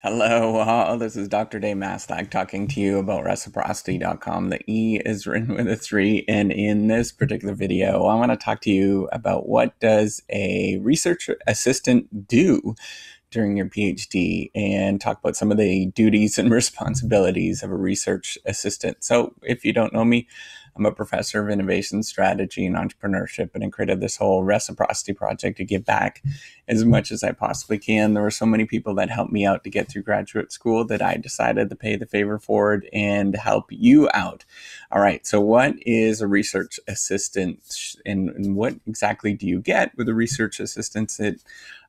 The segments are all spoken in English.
Hello, all. This is Dr. Dave Maslach talking to you about reciprocity.com. The E is written with a three. And in this particular video, I want to talk to you about what does a research assistant do during your PhD and talk about some of the duties and responsibilities of a research assistant. So if you don't know me, I'm a professor of innovation strategy and entrepreneurship, and I created this whole reciprocity project to give back as much as I possibly can. There were so many people that helped me out to get through graduate school that I decided to pay the favor forward and help you out. All right, so what is a research assistant, and, and what exactly do you get with a research assistant? It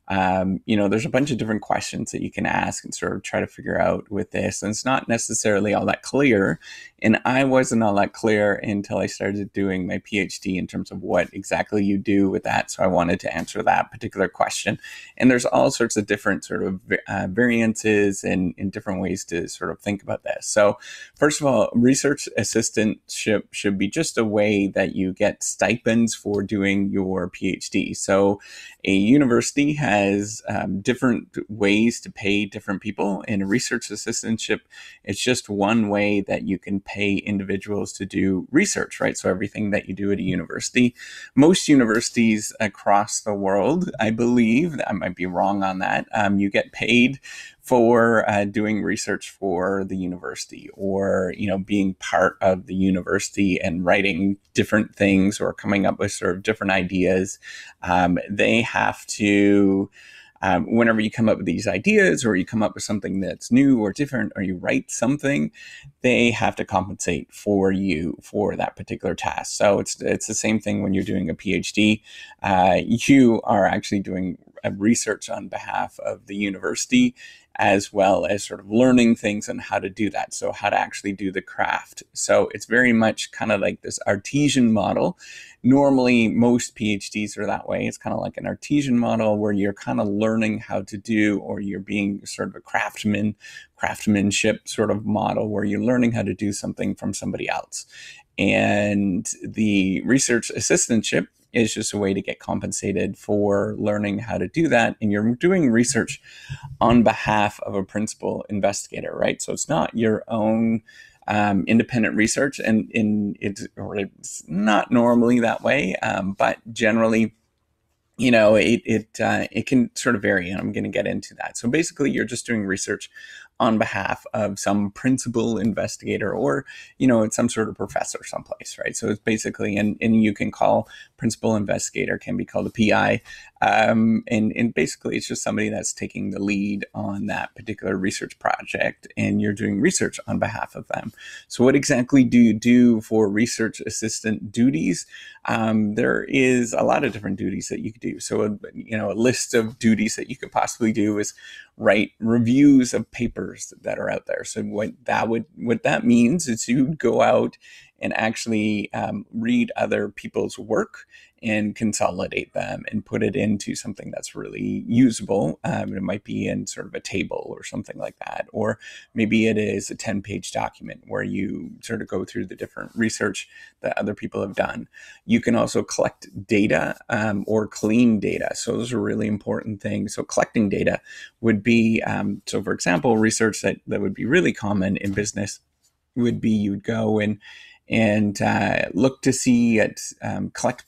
um, you know, there's a bunch of different questions that you can ask and sort of try to figure out with this. And it's not necessarily all that clear. And I wasn't all that clear until I started doing my PhD in terms of what exactly you do with that. So I wanted to answer that particular question. And there's all sorts of different sort of uh, variances and, in different ways to sort of think about this. So, first of all, research assistantship should be just a way that you get stipends for doing your PhD. So, a university has has um, different ways to pay different people. In a research assistantship, it's just one way that you can pay individuals to do research, right? So everything that you do at a university, most universities across the world, I believe, I might be wrong on that, um, you get paid for uh, doing research for the university or you know being part of the university and writing different things or coming up with sort of different ideas um, they have to um, whenever you come up with these ideas or you come up with something that's new or different or you write something they have to compensate for you for that particular task. So it's it's the same thing when you're doing a phd uh, you are actually doing research on behalf of the university as well as sort of learning things on how to do that. So, how to actually do the craft. So, it's very much kind of like this artesian model. Normally, most PhDs are that way. It's kind of like an artesian model where you're kind of learning how to do, or you're being sort of a craftsman, craftsmanship sort of model where you're learning how to do something from somebody else. And the research assistantship is just a way to get compensated for learning how to do that. And you're doing research on behalf of a principal investigator, right? So it's not your own um, independent research, and in it's, it's not normally that way, um, but generally you know, it it uh, it can sort of vary, and I'm going to get into that. So basically, you're just doing research on behalf of some principal investigator or you know it's some sort of professor someplace right? So it's basically and, and you can call principal investigator can be called a pi um, and, and basically it's just somebody that's taking the lead on that particular research project and you're doing research on behalf of them. So what exactly do you do for research assistant duties? Um, there is a lot of different duties that you could do. So you know a list of duties that you could possibly do is write reviews of papers that are out there. So what that would what that means is you go out and actually um, read other people's work and consolidate them and put it into something that's really usable. Um, it might be in sort of a table or something like that, or maybe it is a 10 page document where you sort of go through the different research that other people have done. You can also collect data um, or clean data. So those are really important things. So collecting data would be, um, so for example, research that, that would be really common in business would be you'd go and and uh, look to see at um, collect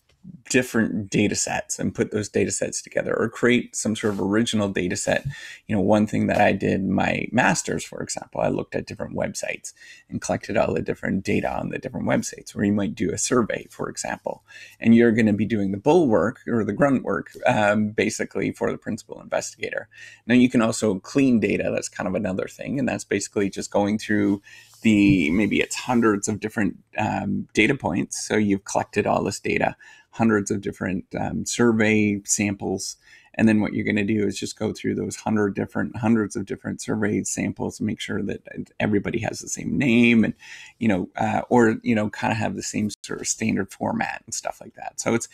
different data sets and put those data sets together or create some sort of original data set. You know, one thing that I did my master's, for example, I looked at different websites and collected all the different data on the different websites where you might do a survey, for example, and you're going to be doing the bull work or the grunt work um, basically for the principal investigator. Now you can also clean data. That's kind of another thing. And that's basically just going through the maybe it's hundreds of different um, data points. So you've collected all this data, hundreds of different um, survey samples. And then what you're going to do is just go through those hundred different, hundreds of different survey samples and make sure that everybody has the same name and, you know, uh, or, you know, kind of have the same sort of standard format and stuff like that. So it's,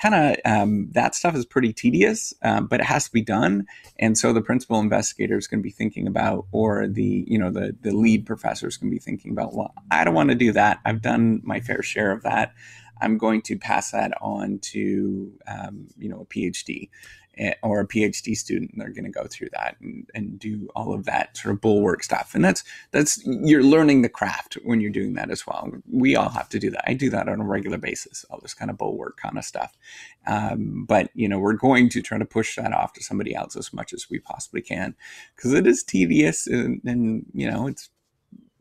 kind of um, that stuff is pretty tedious, um, but it has to be done. And so the principal investigator is going to be thinking about, or the you know the the lead professor is going to be thinking about, well, I don't want to do that. I've done my fair share of that. I'm going to pass that on to um, you know a PhD. eh, or a PhD student, they're going to go through that and, and do all of that sort of bulwark stuff. And that's that's you're learning the craft when you're doing that as well. We all have to do that. I do that on a regular basis, all this kind of bulwark kind of stuff. Um, but you know, we're going to try to push that off to somebody else as much as we possibly can because it is tedious and, and you know it's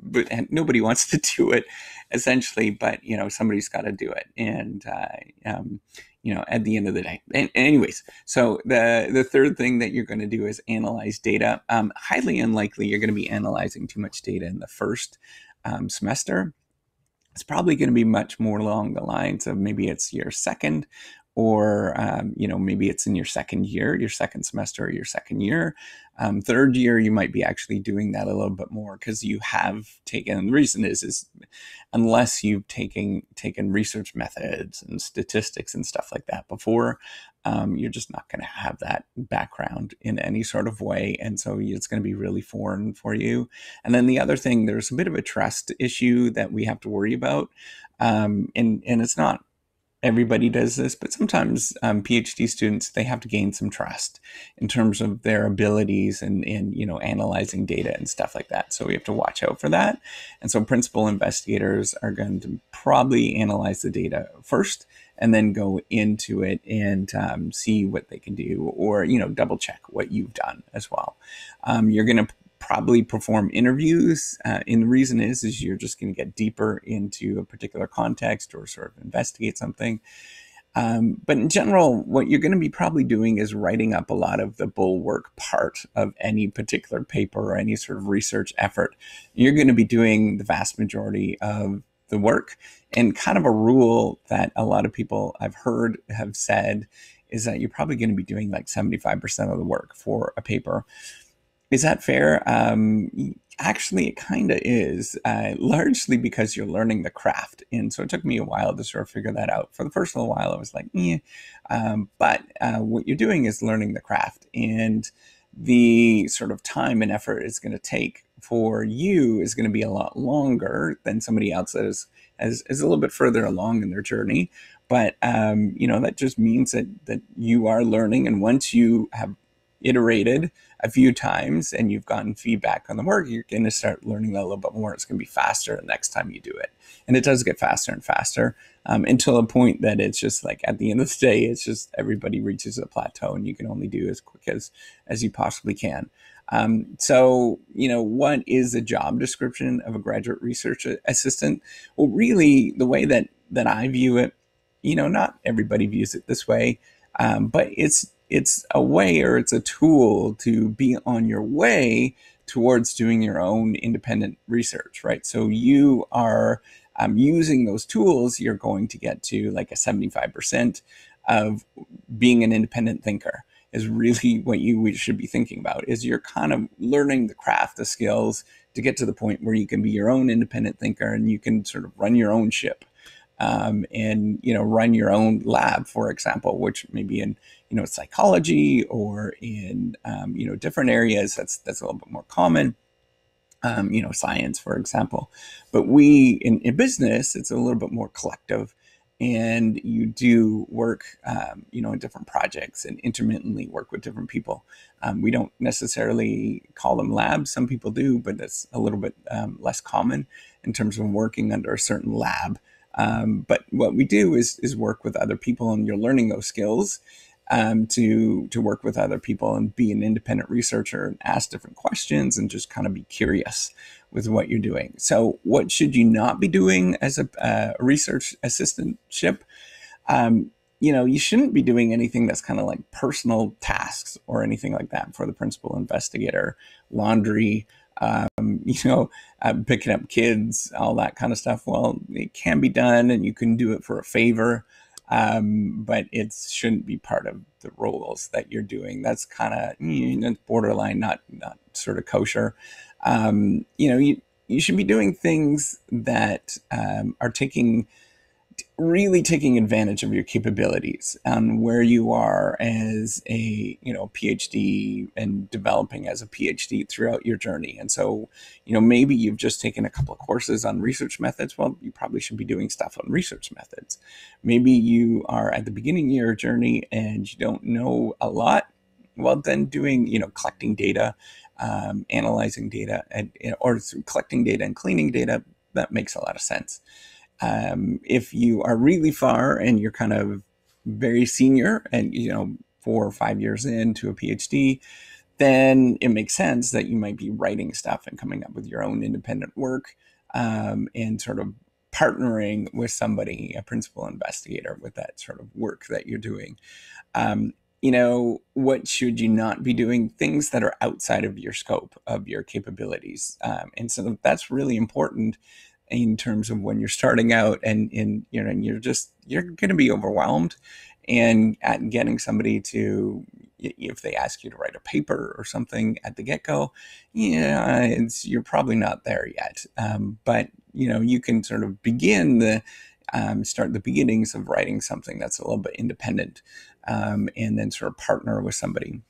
but nobody wants to do it essentially but you know somebody's got to do it. And uh, um, you know at the end of the day and, anyways so the the third thing that you're going to do is analyze data. Um, highly unlikely you're going to be analyzing too much data in the first um, semester. It's probably going to be much more along the lines of maybe it's your second or um, you know maybe it's in your second year your second semester or your second year. Um, third year you might be actually doing that a little bit more because you have taken the reason is is unless you've taken taken research methods and statistics and stuff like that before um, you're just not going to have that background in any sort of way and so it's going to be really foreign for you. And then the other thing there's a bit of a trust issue that we have to worry about um, and and it's not everybody does this, but sometimes um, PhD students they have to gain some trust in terms of their abilities and and you know analyzing data and stuff like that. So we have to watch out for that. And so principal investigators are going to probably analyze the data first and then go into it and um, see what they can do or you know double check what you've done as well. Um, you're going to probably perform interviews. Uh, and the reason is, is you're just going to get deeper into a particular context or sort of investigate something. Um, but in general, what you're going to be probably doing is writing up a lot of the bulwark part of any particular paper or any sort of research effort. You're going to be doing the vast majority of the work. And kind of a rule that a lot of people I've heard have said is that you're probably going to be doing like 75% of the work for a paper. Is that fair? Um, actually, it kind of is, uh, largely because you're learning the craft. And so it took me a while to sort of figure that out. For the first little while, I was like, eh. Um, but uh, what you're doing is learning the craft. And the sort of time and effort it's going to take for you is going to be a lot longer than somebody else that is, is, is a little bit further along in their journey. But, um, you know, that just means that, that you are learning. And once you have iterated a few times and you've gotten feedback on the work, you're going to start learning that a little bit more. It's going to be faster the next time you do it. And it does get faster and faster um, until a point that it's just like at the end of the day, it's just everybody reaches a plateau and you can only do as quick as, as you possibly can. Um, so, you know, what is the job description of a graduate research assistant? Well, really, the way that, that I view it, you know, not everybody views it this way, um, but it's it's a way or it's a tool to be on your way towards doing your own independent research, right? So you are um, using those tools, you're going to get to like a 75% of being an independent thinker is really what you should be thinking about is you're kind of learning the craft the skills to get to the point where you can be your own independent thinker and you can sort of run your own ship um, and you know run your own lab for example which maybe in you know psychology or in um, you know different areas that's that's a little bit more common. Um, you know science for example. But we in, in business it's a little bit more collective and you do work um, you know in different projects and intermittently work with different people. Um, we don't necessarily call them labs. Some people do but that's a little bit um, less common in terms of working under a certain lab. Um, but what we do is is work with other people, and you're learning those skills um, to to work with other people and be an independent researcher and ask different questions and just kind of be curious with what you're doing. So, what should you not be doing as a, uh, research assistantship? Um, you know, you shouldn't be doing anything that's kind of like personal tasks or anything like that for the principal investigator, laundry, um, you know, uh, picking up kids, all that kind of stuff. Well, it can be done and you can do it for a favor, um, but it shouldn't be part of the roles that you're doing. That's kind of you know, borderline, not, not sort of kosher. Um, you know, you, you should be doing things that um, are taking really taking advantage of your capabilities and where you are as a you know phd and developing as a phd throughout your journey. And so you know maybe you've just taken a couple of courses on research methods. Well you probably should be doing stuff on research methods. Maybe you are at the beginning of your journey and you don't know a lot. Well then doing you know collecting data um, analyzing data and, or collecting data and cleaning data that makes a lot of sense um, if you are really far and you're kind of very senior and, you know, four or five years into a PhD, then it makes sense that you might be writing stuff and coming up with your own independent work um, and sort of partnering with somebody, a principal investigator, with that sort of work that you're doing. Um, you know, what should you not be doing? Things that are outside of your scope of your capabilities. Um, and so that's really important in terms of when you're starting out and in you know and you're just you're going to be overwhelmed. And at getting somebody to if they ask you to write a paper or something at the get-go yeah it's you're probably not there yet. Um, but you know you can sort of begin the um, start the beginnings of writing something that's a little bit independent um, and then sort of partner with somebody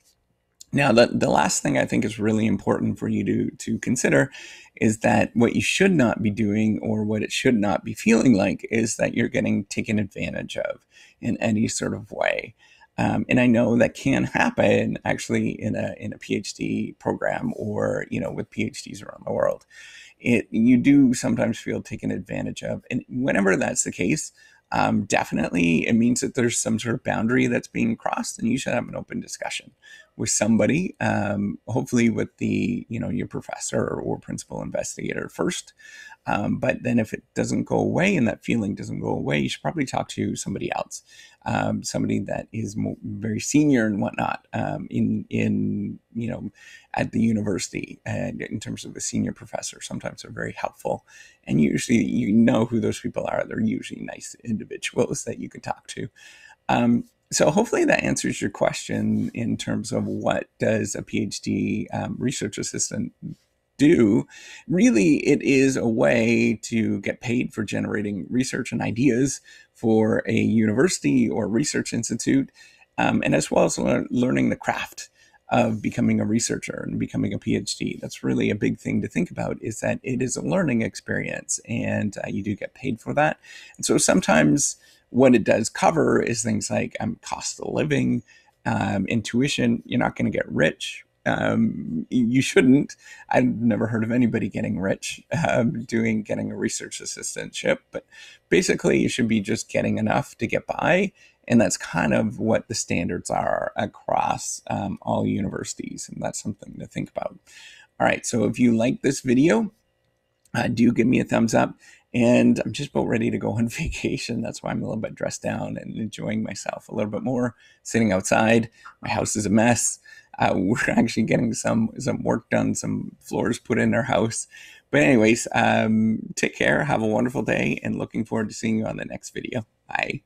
now, the, the last thing I think is really important for you to, to consider is that what you should not be doing or what it should not be feeling like is that you're getting taken advantage of in any sort of way. Um, and I know that can happen actually in a in a PhD program or you know with PhDs around the world. It you do sometimes feel taken advantage of, and whenever that's the case, um, definitely it means that there's some sort of boundary that's being crossed and you should have an open discussion with somebody um, hopefully with the you know your professor or principal investigator first. Um, but then if it doesn't go away and that feeling doesn't go away you should probably talk to somebody else um, somebody that is more, very senior and whatnot um, in in you know at the university. And in terms of a senior professor sometimes they're very helpful. And usually you know who those people are. They're usually nice individuals that you can talk to. Um, so hopefully that answers your question in terms of what does a phd um, research assistant do. Really it is a way to get paid for generating research and ideas for a university or research institute um, and as well as learning the craft of becoming a researcher and becoming a phd that's really a big thing to think about is that it is a learning experience and uh, you do get paid for that. And so sometimes what it does cover is things like um, cost of living, um, intuition. You're not going to get rich. Um, you shouldn't. I've never heard of anybody getting rich um, doing getting a research assistantship, but basically, you should be just getting enough to get by, and that's kind of what the standards are across um, all universities, and that's something to think about. All right, so if you like this video, uh, do give me a thumbs up and I'm just about ready to go on vacation. That's why I'm a little bit dressed down and enjoying myself a little bit more, sitting outside. My house is a mess. Uh, we're actually getting some some work done, some floors put in our house. But anyways, um, take care, have a wonderful day, and looking forward to seeing you on the next video. Bye.